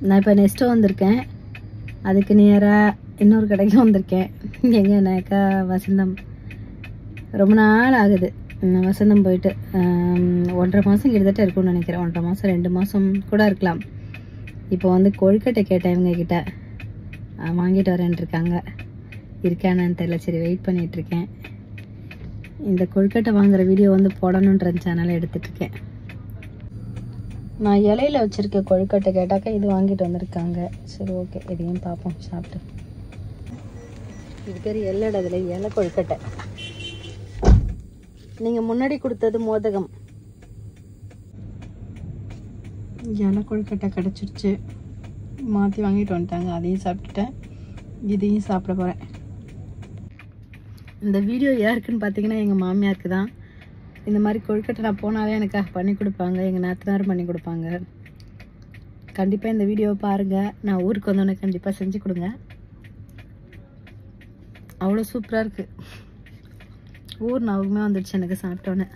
நான் இப்போ நெக்ஸ்ட்டு வந்திருக்கேன். அதுக்கு நேராக இன்னொரு கடைக்கு வந்திருக்கேன். எங்கன்னாக்கா வசந்தம். ரொம்ப நாள் ஆகுது. வசந்தம் போயிட்டு. ஒன்றரை மாதம் கிட்டத்தட்ட இருக்கும்னு நினைக்கிறேன். ஒன்றரை மாதம் ரெண்டு மாதம் கூட இருக்கலாம். இப்போ வந்து கொழுக்கட்டை கேட்டேன் இவங்கக்கிட்ட வாங்கிட்டு வரேன்ட்டு இருக்காங்க. இருக்கானான்னு தெரியல. சரி வெயிட் பண்ணிகிட்ருக்கேன் இந்த கொழுக்கட்டை வாங்குற வீடியோ வந்து போடணுன்ற சேனலை இருக்கேன். நான் இலையில வச்சுருக்க கொழுக்கட்டை கேட்டாக்கா இது வாங்கிட்டு வந்திருக்காங்க. சரி ஓகே இதையும் பார்ப்போம் சாப்பிட்டு. இது பேர் எல்லடதுல இலை கொழுக்கட்டை. நீங்கள் முன்னாடி கொடுத்தது மோதகம். இலை கொழுக்கட்டை கிடச்சிருச்சு. மாற்றி வாங்கிட்டு வந்துட்டாங்க. அதையும் சாப்பிட்டுட்டேன். இதையும் சாப்பிட போகிறேன் இந்த வீடியோ யாருக்குன்னு பார்த்தீங்கன்னா எங்கள் மாமியாருக்கு தான். இந்த மாதிரி கொழுக்கட்டை நான் போனாலே எனக்காக பண்ணி கொடுப்பாங்க எங்கள் நாத்தனாரும் பண்ணி கொடுப்பாங்க. கண்டிப்பாக இந்த வீடியோவை பாருங்கள் நான் ஊருக்கு வந்தோடனே கண்டிப்பாக செஞ்சு கொடுங்க. அவ்வளோ சூப்பராக இருக்குது ஊர் ஞாபகமே வந்துடுச்சு எனக்கு சாப்பிட்டோன்னே